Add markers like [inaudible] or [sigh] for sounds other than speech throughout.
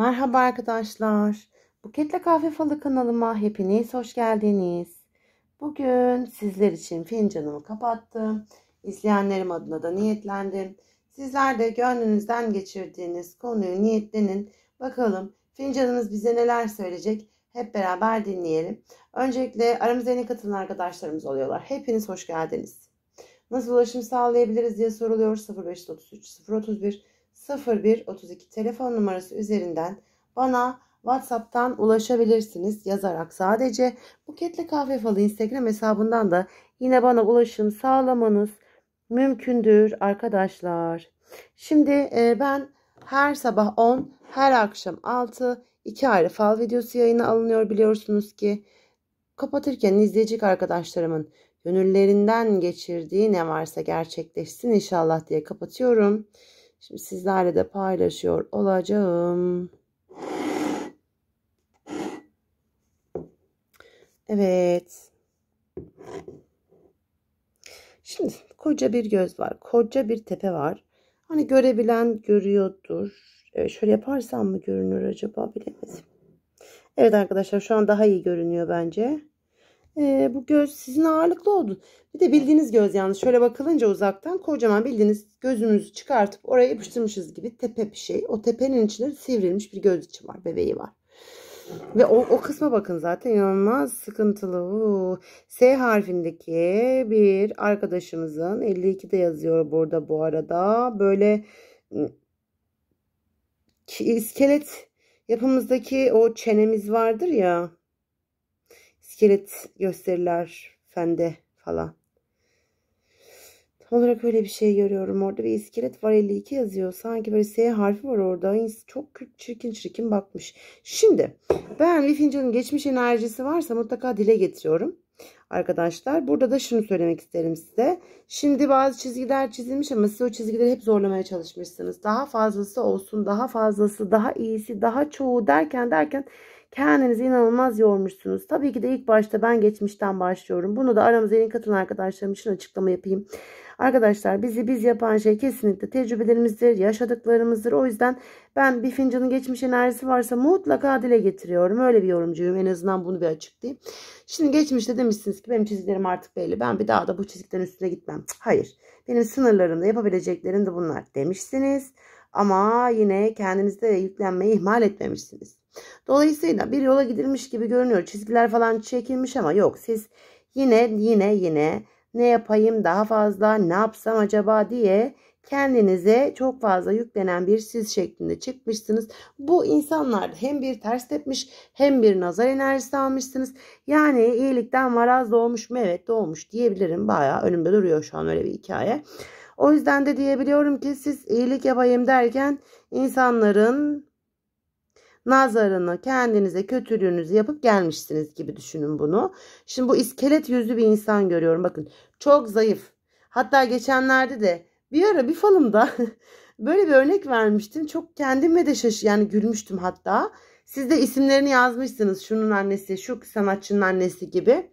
Merhaba arkadaşlar. Buketle Kahve Falı kanalıma hepiniz hoş geldiniz. Bugün sizler için fincanımı kapattım. İzleyenlerim adına da niyetlendim. Sizler de gönlünüzden geçirdiğiniz konuyu niyetlenin. Bakalım fincanımız bize neler söyleyecek? Hep beraber dinleyelim. Öncelikle aramıza yeni katılan arkadaşlarımız oluyorlar. Hepiniz hoş geldiniz. Nasıl ulaşım sağlayabiliriz diye soruluyor. 0533 031 01 32 telefon numarası üzerinden bana WhatsApp'tan ulaşabilirsiniz yazarak sadece Buketli Kahve Falı Instagram hesabından da yine bana ulaşım sağlamanız mümkündür arkadaşlar. Şimdi e, ben her sabah 10, her akşam 6 iki ayrı fal videosu yayına alınıyor biliyorsunuz ki. Kapatırken izleyecek arkadaşlarımın gönüllerinden geçirdiği ne varsa gerçekleşsin inşallah diye kapatıyorum. Şimdi sizlerle de paylaşıyor olacağım. Evet. Şimdi koca bir göz var. Koca bir tepe var. Hani görebilen görüyordur. Evet, şöyle yaparsam mı görünür acaba bilemedim. Evet arkadaşlar şu an daha iyi görünüyor bence. Ee, bu göz sizin ağırlıklı oldu. Bir de bildiğiniz göz yalnız şöyle bakılınca uzaktan kocaman bildiğiniz gözümüzü çıkartıp oraya yapıştırmışız gibi tepe bir şey. O tepenin içinde sivrilmiş bir göz içi var. Bebeği var. Ve o, o kısma bakın zaten inanılmaz sıkıntılı. S harfindeki bir arkadaşımızın 52'de yazıyor burada bu arada. Böyle iskelet yapımızdaki o çenemiz vardır ya. İskelet gösterirler fende falan. Tam olarak öyle bir şey görüyorum. Orada bir iskelet var 52 yazıyor. Sanki böyle S harfi var orada. Çok çirkin çirkin bakmış. Şimdi ben bir fincanın geçmiş enerjisi varsa mutlaka dile getiriyorum. Arkadaşlar burada da şunu söylemek isterim size. Şimdi bazı çizgiler çizilmiş ama siz o çizgileri hep zorlamaya çalışmışsınız. Daha fazlası olsun, daha fazlası, daha iyisi, daha çoğu derken derken Kendinizi inanılmaz yormuşsunuz. Tabii ki de ilk başta ben geçmişten başlıyorum. Bunu da aramıza yeni katılan arkadaşlarım için açıklama yapayım. Arkadaşlar bizi biz yapan şey kesinlikle tecrübelerimizdir, yaşadıklarımızdır. O yüzden ben bir fincanın geçmiş enerjisi varsa mutlaka dile getiriyorum. Öyle bir yorumcuyum. En azından bunu bir açıklayayım. Şimdi geçmişte demişsiniz ki benim çizgilerim artık belli. Ben bir daha da bu çizgilerin üstüne gitmem. Hayır. Benim sınırlarımda yapabileceklerim de bunlar demişsiniz. Ama yine kendinizde yüklenmeyi ihmal etmemişsiniz. Dolayısıyla bir yola gidilmiş gibi görünüyor. Çizgiler falan çekilmiş ama yok. Siz yine yine yine ne yapayım daha fazla ne yapsam acaba diye kendinize çok fazla yüklenen bir siz şeklinde çıkmışsınız. Bu insanlar hem bir ters tepmiş hem bir nazar enerjisi almışsınız. Yani iyilikten varaz doğmuş mu? Evet doğmuş diyebilirim. Baya önümde duruyor şu an öyle bir hikaye. O yüzden de diyebiliyorum ki siz iyilik yapayım derken insanların nazarını kendinize kötülüğünüzü yapıp gelmişsiniz gibi düşünün bunu. Şimdi bu iskelet yüzlü bir insan görüyorum. Bakın çok zayıf. Hatta geçenlerde de bir ara bir falımda [laughs] böyle bir örnek vermiştim. Çok kendime de şaş yani gülmüştüm hatta. Siz de isimlerini yazmışsınız. Şunun annesi, şu sanatçının annesi gibi.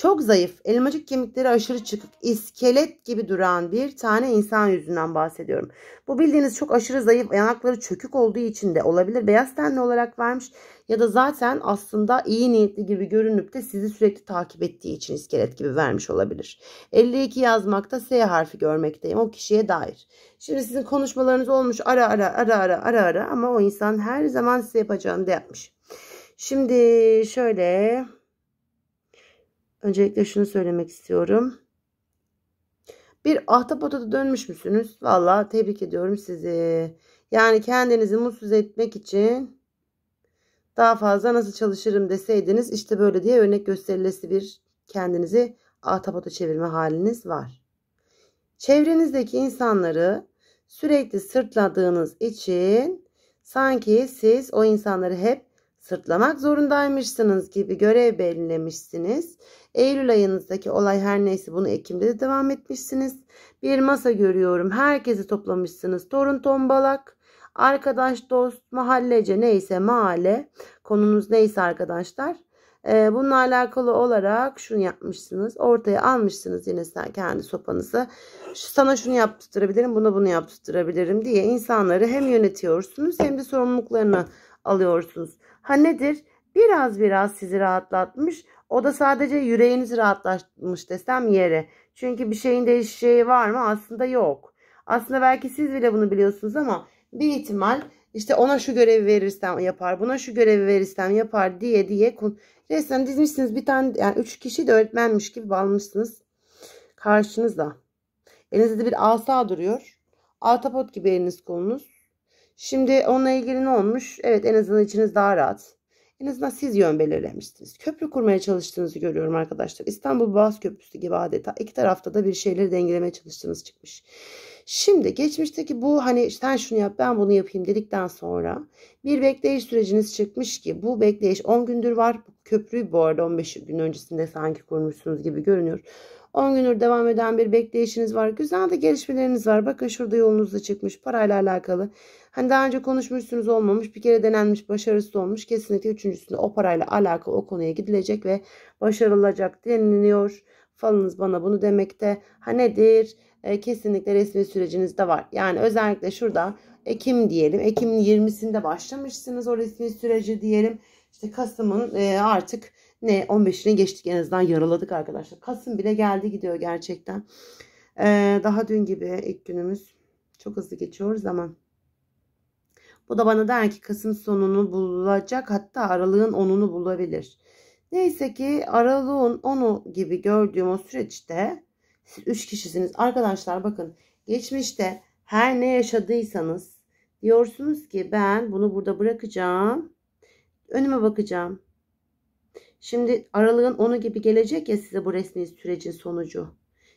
Çok zayıf, elmacık kemikleri aşırı çıkık, iskelet gibi duran bir tane insan yüzünden bahsediyorum. Bu bildiğiniz çok aşırı zayıf, yanakları çökük olduğu için de olabilir. Beyaz tenli olarak vermiş ya da zaten aslında iyi niyetli gibi görünüp de sizi sürekli takip ettiği için iskelet gibi vermiş olabilir. 52 yazmakta S harfi görmekteyim o kişiye dair. Şimdi sizin konuşmalarınız olmuş ara ara ara ara ara ara ama o insan her zaman size yapacağını da yapmış. Şimdi şöyle Öncelikle şunu söylemek istiyorum. Bir ahtapota dönmüş müsünüz? Valla tebrik ediyorum sizi. Yani kendinizi mutsuz etmek için daha fazla nasıl çalışırım deseydiniz işte böyle diye örnek gösterilesi bir kendinizi ahtapota çevirme haliniz var. Çevrenizdeki insanları sürekli sırtladığınız için sanki siz o insanları hep sırtlamak zorundaymışsınız gibi görev belirlemişsiniz. Eylül ayınızdaki olay her neyse bunu Ekim'de de devam etmişsiniz. Bir masa görüyorum. Herkesi toplamışsınız. Torun tombalak, arkadaş, dost, mahallece neyse mahalle. Konunuz neyse arkadaşlar. Ee, bununla alakalı olarak şunu yapmışsınız. Ortaya almışsınız yine sen kendi sopanızı. Sana şunu yaptırabilirim, buna bunu yaptırabilirim diye insanları hem yönetiyorsunuz hem de sorumluluklarını alıyorsunuz. Ha nedir? Biraz biraz sizi rahatlatmış. O da sadece yüreğinizi rahatlatmış desem yere. Çünkü bir şeyin değişeceği var mı? Aslında yok. Aslında belki siz bile bunu biliyorsunuz ama bir ihtimal işte ona şu görevi verirsem yapar, buna şu görevi verirsem yapar diye diye resmen dizmişsiniz bir tane yani üç kişi de öğretmenmiş gibi bağlamışsınız karşınızda. Elinizde bir asa duruyor. Altapot gibi eliniz kolunuz. Şimdi onunla ilgili ne olmuş? Evet en azından içiniz daha rahat. En azından siz yön belirlemişsiniz. Köprü kurmaya çalıştığınızı görüyorum arkadaşlar. İstanbul Boğaz Köprüsü gibi adeta iki tarafta da bir şeyleri dengelemeye çalıştığınız çıkmış. Şimdi geçmişteki bu hani sen şunu yap ben bunu yapayım dedikten sonra bir bekleyiş süreciniz çıkmış ki bu bekleyiş 10 gündür var. Köprüyü bu arada 15 gün öncesinde sanki kurmuşsunuz gibi görünüyor. 10 gündür devam eden bir bekleyişiniz var. Güzel de gelişmeleriniz var. Bakın şurada yolunuzda çıkmış parayla alakalı. Hani daha önce konuşmuşsunuz olmamış bir kere denenmiş başarısız olmuş. Kesinlikle üçüncüsünde o parayla alakalı o konuya gidilecek ve başarılacak deniliyor. Falınız bana bunu demekte. Ha nedir? E, kesinlikle resmi süreciniz de var. Yani özellikle şurada Ekim diyelim. Ekim'in 20'sinde başlamışsınız o resmi süreci diyelim. İşte Kasım'ın e, artık ne 15'ine geçtik en azından yaraladık arkadaşlar. Kasım bile geldi gidiyor gerçekten. Ee, daha dün gibi ilk günümüz. Çok hızlı geçiyor zaman. Bu da bana der ki Kasım sonunu bulacak hatta aralığın 10'unu bulabilir. Neyse ki aralığın 10'u gibi gördüğüm o süreçte siz 3 kişisiniz. Arkadaşlar bakın geçmişte her ne yaşadıysanız diyorsunuz ki ben bunu burada bırakacağım. Önüme bakacağım. Şimdi aralığın onu gibi gelecek ya size bu resmi sürecin sonucu.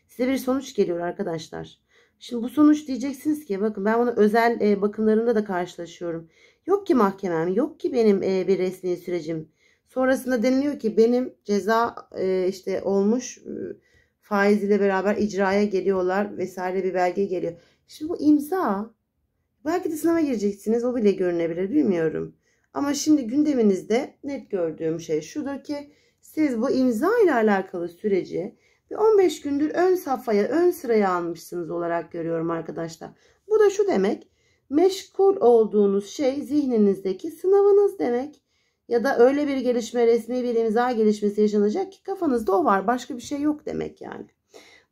Size bir sonuç geliyor arkadaşlar. Şimdi bu sonuç diyeceksiniz ki bakın ben bunu özel e, bakımlarında da karşılaşıyorum. Yok ki mahkemem, yok ki benim e, bir resmi sürecim. Sonrasında deniliyor ki benim ceza e, işte olmuş e, faiz ile beraber icraya geliyorlar vesaire bir belge geliyor. Şimdi bu imza belki de sınava gireceksiniz o bile görünebilir bilmiyorum. Ama şimdi gündeminizde net gördüğüm şey şudur ki siz bu imza ile alakalı süreci bir 15 gündür ön safhaya, ön sıraya almışsınız olarak görüyorum arkadaşlar. Bu da şu demek. Meşgul olduğunuz şey zihninizdeki sınavınız demek. Ya da öyle bir gelişme, resmi bir imza gelişmesi yaşanacak ki kafanızda o var. Başka bir şey yok demek yani.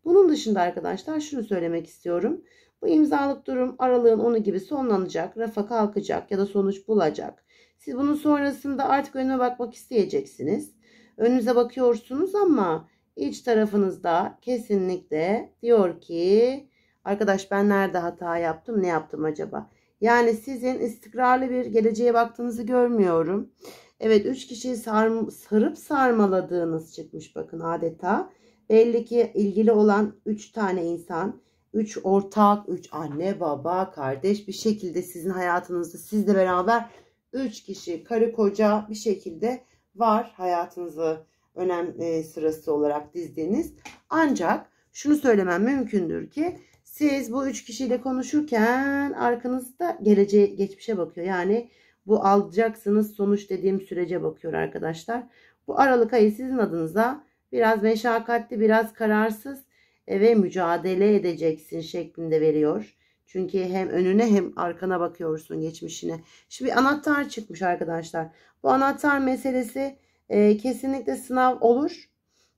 Bunun dışında arkadaşlar şunu söylemek istiyorum. Bu imzalık durum aralığın onu gibi sonlanacak, rafa kalkacak ya da sonuç bulacak. Siz bunun sonrasında artık önüne bakmak isteyeceksiniz. Önünüze bakıyorsunuz ama iç tarafınızda kesinlikle diyor ki arkadaş ben nerede hata yaptım ne yaptım acaba? Yani sizin istikrarlı bir geleceğe baktığınızı görmüyorum. Evet 3 kişiyi sar, sarıp sarmaladığınız çıkmış bakın adeta. Belli ki ilgili olan 3 tane insan, 3 ortak, 3 anne, baba, kardeş bir şekilde sizin hayatınızda sizle beraber 3 kişi karı koca bir şekilde var hayatınızı önem e, sırası olarak dizdiğiniz. Ancak şunu söylemem mümkündür ki siz bu üç kişiyle konuşurken arkanızda geleceğe geçmişe bakıyor. Yani bu alacaksınız sonuç dediğim sürece bakıyor arkadaşlar. Bu Aralık ayı sizin adınıza biraz meşakkatli, biraz kararsız ve mücadele edeceksin şeklinde veriyor. Çünkü hem önüne hem arkana bakıyorsun geçmişine. Şimdi bir anahtar çıkmış arkadaşlar. Bu anahtar meselesi e, kesinlikle sınav olur.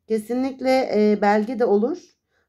Kesinlikle e, belge de olur.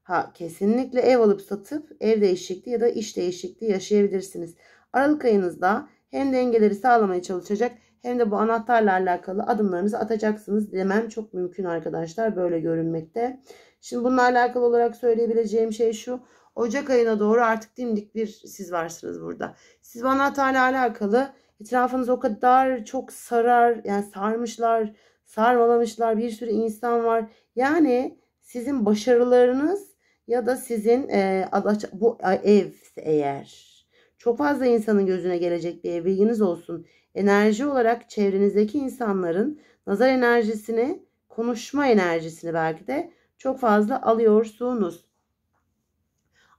Ha kesinlikle ev alıp satıp ev değişikliği ya da iş değişikliği yaşayabilirsiniz. Aralık ayınızda hem dengeleri sağlamaya çalışacak hem de bu anahtarla alakalı adımlarınızı atacaksınız demem çok mümkün arkadaşlar. Böyle görünmekte. Şimdi bununla alakalı olarak söyleyebileceğim şey şu. Ocak ayına doğru artık dimdik bir siz varsınız burada. Siz bu anahtarla alakalı etrafınız o kadar çok sarar yani sarmışlar sarmalamışlar bir sürü insan var. Yani sizin başarılarınız ya da sizin e, bu ev eğer çok fazla insanın gözüne gelecek ev bilginiz olsun. Enerji olarak çevrenizdeki insanların nazar enerjisini, konuşma enerjisini belki de çok fazla alıyorsunuz.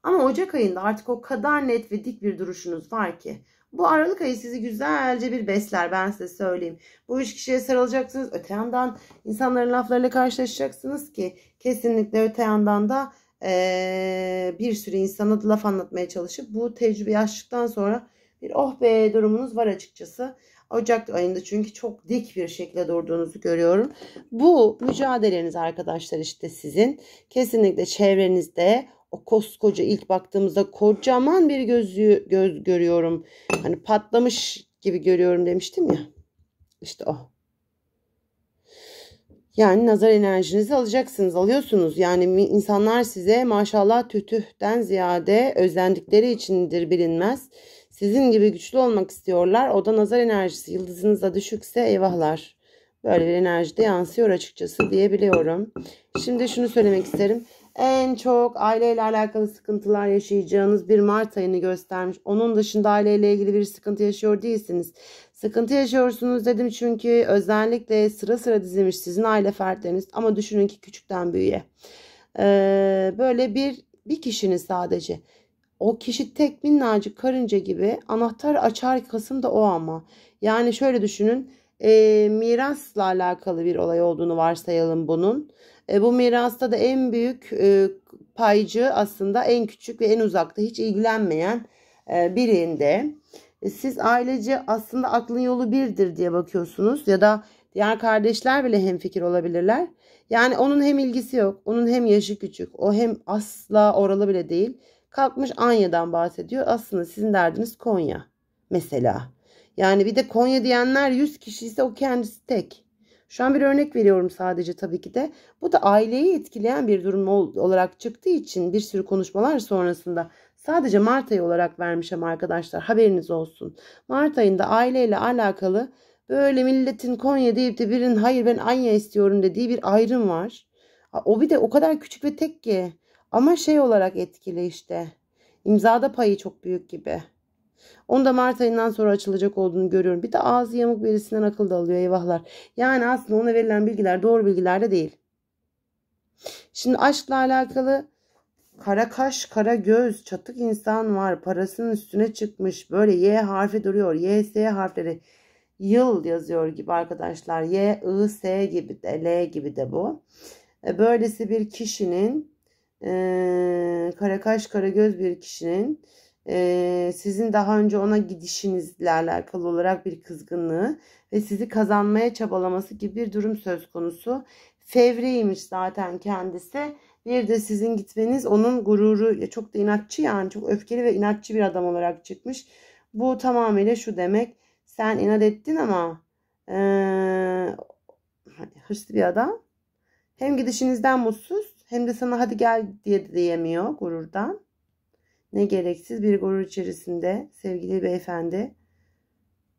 Ama Ocak ayında artık o kadar net ve dik bir duruşunuz var ki Bu Aralık ayı sizi güzelce bir besler ben size söyleyeyim. Bu üç kişiye sarılacaksınız. Öte yandan insanların laflarıyla karşılaşacaksınız ki kesinlikle öte yandan da ee, bir sürü insana laf anlatmaya çalışıp bu tecrübeyi aştıktan sonra bir oh be durumunuz var açıkçası. Ocak ayında çünkü çok dik bir şekilde durduğunuzu görüyorum. Bu mücadeleniz arkadaşlar işte sizin. Kesinlikle çevrenizde o koskoca ilk baktığımızda kocaman bir gözü göz görüyorum. Hani patlamış gibi görüyorum demiştim ya. İşte o. Yani nazar enerjinizi alacaksınız, alıyorsunuz. Yani insanlar size maşallah tütühten ziyade özlendikleri içindir bilinmez. Sizin gibi güçlü olmak istiyorlar. O da nazar enerjisi yıldızınıza düşükse eyvahlar. Böyle bir enerji de yansıyor açıkçası diyebiliyorum. Şimdi şunu söylemek isterim. En çok aileyle alakalı sıkıntılar yaşayacağınız bir Mart ayını göstermiş. Onun dışında aileyle ilgili bir sıkıntı yaşıyor değilsiniz. Sıkıntı yaşıyorsunuz dedim çünkü özellikle sıra sıra dizilmiş sizin aile fertleriniz ama düşünün ki küçükten büyüğe. Ee, böyle bir bir kişinin sadece o kişi tek minnacık karınca gibi anahtar açar kasım da o ama. Yani şöyle düşünün e, mirasla alakalı bir olay olduğunu varsayalım bunun. E, bu mirasta da en büyük e, paycı aslında en küçük ve en uzakta hiç ilgilenmeyen e, birinde. Siz ailece aslında aklın yolu birdir diye bakıyorsunuz ya da diğer kardeşler bile hemfikir olabilirler. Yani onun hem ilgisi yok, onun hem yaşı küçük, o hem asla oralı bile değil. Kalkmış Anya'dan bahsediyor. Aslında sizin derdiniz Konya mesela. Yani bir de Konya diyenler 100 kişi ise o kendisi tek. Şu an bir örnek veriyorum sadece tabii ki de. Bu da aileyi etkileyen bir durum olarak çıktığı için bir sürü konuşmalar sonrasında sadece Mart ayı olarak vermişim arkadaşlar. Haberiniz olsun. Mart ayında aileyle alakalı böyle milletin Konya deyip de birinin hayır ben Anya istiyorum dediği bir ayrım var. O bir de o kadar küçük ve tek ki. Ama şey olarak etkili işte. İmzada payı çok büyük gibi. Onu da Mart ayından sonra açılacak olduğunu görüyorum. Bir de ağzı yamuk birisinden akıl da alıyor eyvahlar. Yani aslında ona verilen bilgiler doğru bilgiler de değil. Şimdi aşkla alakalı kara kaş, kara göz, çatık insan var. Parasının üstüne çıkmış. Böyle Y harfi duruyor. Y, S harfleri. Yıl yazıyor gibi arkadaşlar. Y, I, S gibi de L gibi de bu. E, böylesi bir kişinin e, kara kaş, kara göz bir kişinin e, sizin daha önce ona gidişinizle alakalı olarak bir kızgınlığı ve sizi kazanmaya çabalaması gibi bir durum söz konusu. Fevriymiş zaten kendisi. Bir de sizin gitmeniz onun gururu çok da inatçı yani çok öfkeli ve inatçı bir adam olarak çıkmış. Bu tamamıyla şu demek. Sen inat ettin ama ee, hırslı bir adam. Hem gidişinizden mutsuz hem de sana hadi gel diye diyemiyor gururdan. Ne gereksiz bir gurur içerisinde sevgili beyefendi.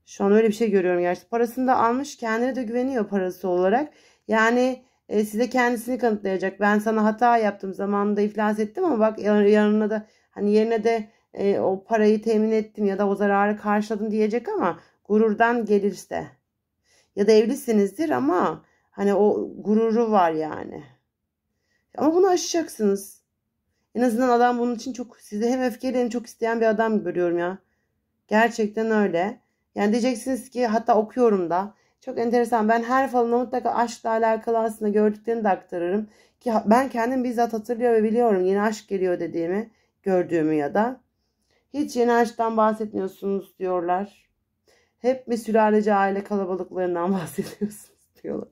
Şu an öyle bir şey görüyorum gerçi. Parasını da almış kendine de güveniyor parası olarak. Yani e, size kendisini kanıtlayacak. Ben sana hata yaptım zamanında iflas ettim ama bak yanına da hani yerine de e, o parayı temin ettim ya da o zararı karşıladım diyecek ama gururdan gelirse. Ya da evlisinizdir ama hani o gururu var yani. Ama bunu aşacaksınız. En azından adam bunun için çok size hem öfkeli hem çok isteyen bir adam görüyorum ya. Gerçekten öyle. Yani diyeceksiniz ki hatta okuyorum da. Çok enteresan. Ben her falına mutlaka aşkla alakalı aslında gördüklerini de aktarırım. Ki ben kendim bizzat hatırlıyor ve biliyorum yeni aşk geliyor dediğimi, gördüğümü ya da. Hiç yeni aşktan bahsetmiyorsunuz diyorlar. Hep mi sülalece aile kalabalıklarından [laughs] bahsediyorsunuz diyorlar.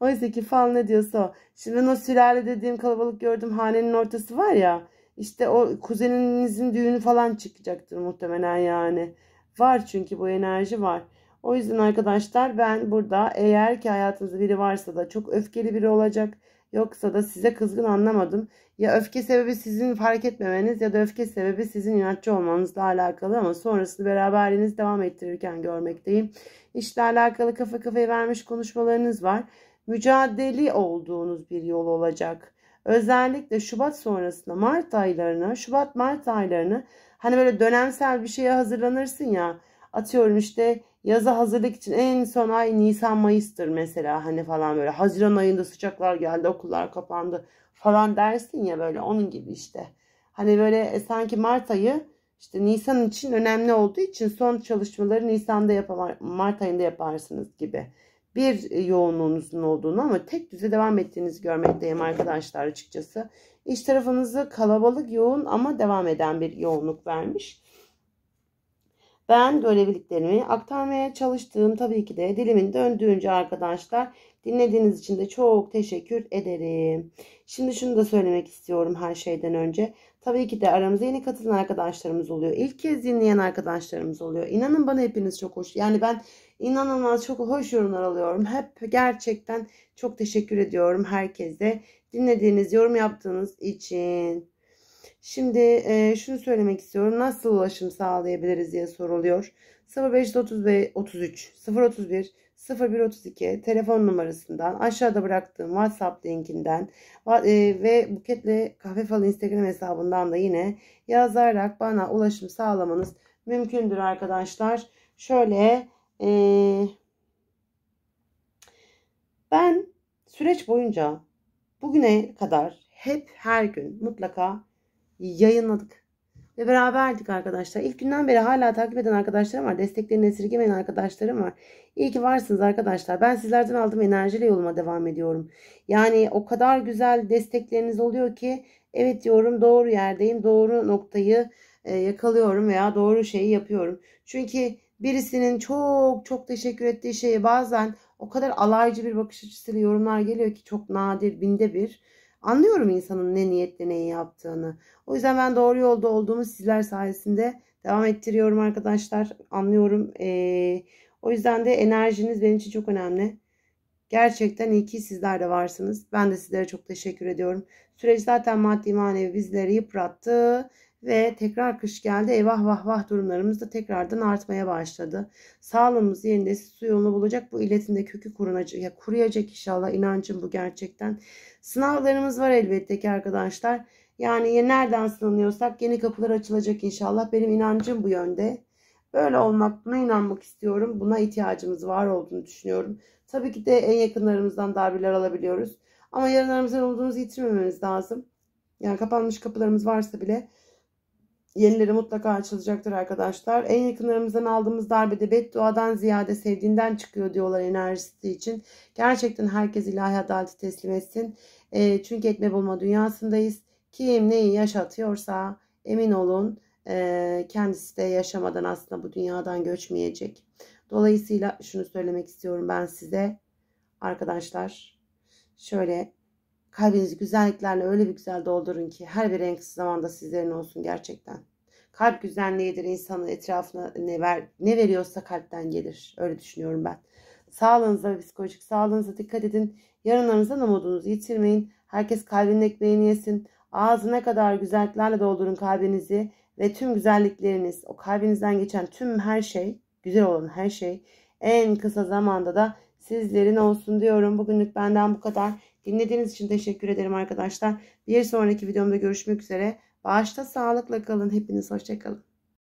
Oysa ki fal ne diyorsa o. Şimdi o sülale dediğim kalabalık gördüm hanenin ortası var ya. İşte o kuzeninizin düğünü falan çıkacaktır muhtemelen yani. Var çünkü bu enerji var. O yüzden arkadaşlar ben burada eğer ki hayatınızda biri varsa da çok öfkeli biri olacak. Yoksa da size kızgın anlamadım. Ya öfke sebebi sizin fark etmemeniz ya da öfke sebebi sizin inatçı olmanızla alakalı ama sonrasında beraberliğiniz devam ettirirken görmekteyim. İşle alakalı kafa kafaya vermiş konuşmalarınız var mücadeli olduğunuz bir yol olacak. Özellikle Şubat sonrasında Mart aylarını, Şubat-Mart aylarını hani böyle dönemsel bir şeye hazırlanırsın ya. Atıyorum işte yaza hazırlık için en son ay Nisan Mayıs'tır mesela hani falan böyle Haziran ayında sıcaklar geldi okullar kapandı falan dersin ya böyle onun gibi işte. Hani böyle e, sanki Mart ayı İşte Nisan için önemli olduğu için son çalışmaları Nisan'da yapar, Mart ayında yaparsınız gibi bir yoğunluğunuzun olduğunu ama tek düze devam ettiğinizi görmekteyim arkadaşlar açıkçası. İş tarafınızı kalabalık, yoğun ama devam eden bir yoğunluk vermiş. Ben görevliliklerimi aktarmaya çalıştığım tabii ki de dilimin döndüğünce arkadaşlar dinlediğiniz için de çok teşekkür ederim. Şimdi şunu da söylemek istiyorum her şeyden önce. Tabii ki de aramıza yeni katılan arkadaşlarımız oluyor. İlk kez dinleyen arkadaşlarımız oluyor. İnanın bana hepiniz çok hoş. Yani ben inanılmaz çok hoş yorumlar alıyorum. Hep gerçekten çok teşekkür ediyorum herkese. Dinlediğiniz, yorum yaptığınız için. Şimdi e, şunu söylemek istiyorum. Nasıl ulaşım sağlayabiliriz diye soruluyor. 0533 031 0132 telefon numarasından aşağıda bıraktığım WhatsApp linkinden e, ve Buket'le Kahve Falı Instagram hesabından da yine yazarak bana ulaşım sağlamanız mümkündür arkadaşlar. Şöyle e, ben süreç boyunca bugüne kadar hep her gün mutlaka yayınladık. Ve beraberdik arkadaşlar. İlk günden beri hala takip eden arkadaşlarım var. Desteklerini esirgemeyen arkadaşlarım var. İyi ki varsınız arkadaşlar. Ben sizlerden aldığım enerjiyle yoluma devam ediyorum. Yani o kadar güzel destekleriniz oluyor ki evet diyorum doğru yerdeyim. Doğru noktayı e, yakalıyorum veya doğru şeyi yapıyorum. Çünkü birisinin çok çok teşekkür ettiği şeye bazen o kadar alaycı bir bakış açısıyla yorumlar geliyor ki çok nadir binde bir. Anlıyorum insanın ne niyetle neyi yaptığını. O yüzden ben doğru yolda olduğumu sizler sayesinde devam ettiriyorum arkadaşlar. Anlıyorum. Ee, o yüzden de enerjiniz benim için çok önemli. Gerçekten iyi ki sizler de varsınız. Ben de sizlere çok teşekkür ediyorum. Süreç zaten maddi manevi bizleri yıprattı ve tekrar kış geldi. Eyvah vah vah durumlarımız da tekrardan artmaya başladı. Sağlığımız yerinde su yolunu bulacak. Bu iletinde kökü kurunacak, ya kuruyacak inşallah. inancım bu gerçekten. Sınavlarımız var elbette ki arkadaşlar. Yani nereden sınanıyorsak yeni kapılar açılacak inşallah. Benim inancım bu yönde. Böyle olmak, buna inanmak istiyorum. Buna ihtiyacımız var olduğunu düşünüyorum. Tabii ki de en yakınlarımızdan darbeler alabiliyoruz. Ama yarınlarımızdan umudumuzu yitirmememiz lazım. Yani kapanmış kapılarımız varsa bile yenileri mutlaka açılacaktır arkadaşlar. En yakınlarımızdan aldığımız darbede bedduadan ziyade sevdiğinden çıkıyor diyorlar enerjisi için. Gerçekten herkes ilahi adaleti teslim etsin. E, çünkü etme bulma dünyasındayız. Kim neyi yaşatıyorsa emin olun e, kendisi de yaşamadan aslında bu dünyadan göçmeyecek. Dolayısıyla şunu söylemek istiyorum ben size arkadaşlar. Şöyle Kalbinizi güzelliklerle öyle bir güzel doldurun ki her bir en kısa zamanda sizlerin olsun gerçekten. Kalp güzelliğidir insanın etrafına ne ver ne veriyorsa kalpten gelir. Öyle düşünüyorum ben. Sağlığınıza ve psikolojik sağlığınıza dikkat edin. Yarınlarınızdan umudunuzu yitirmeyin. Herkes kalbinin ekmeğini yesin. Ağzına kadar güzelliklerle doldurun kalbinizi ve tüm güzellikleriniz, o kalbinizden geçen tüm her şey, güzel olan her şey en kısa zamanda da sizlerin olsun diyorum. Bugünlük benden bu kadar. Dinlediğiniz için teşekkür ederim arkadaşlar. Bir sonraki videomda görüşmek üzere. Bağışta sağlıkla kalın. Hepiniz hoşçakalın.